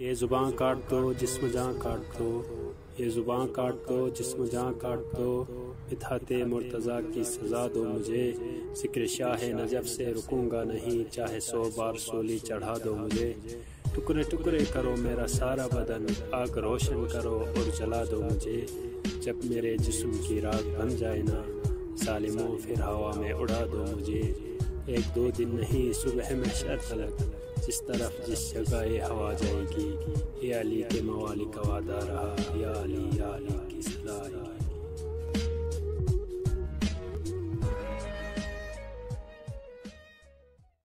ये ज़ुबान काट दो, जिसम जहाँ काट दो। ये ज़ुबान काट दो, जिसम जहाँ काट दो। इतात मुर्तज़ा की सज़ा दो मुझे। ज़िक्र शाह नजब से रुकूँगा नहीं, चाहे सौ बार सोली चढ़ा दो मुझे। टुकड़े टुकड़े करो मेरा सारा बदन, आग रोशन करो और जला दो मुझे। जब मेरे जिस्म की राग बन जाए ना सालिमों फिर हवा में उड़ा दो मुझे। एक दो दिन नहीं, सुबह में शर तलक जिस तरफ़ जिस जगह ये हवा जाएगी ये अली के मवाली का वादा रहा, या अली या अली।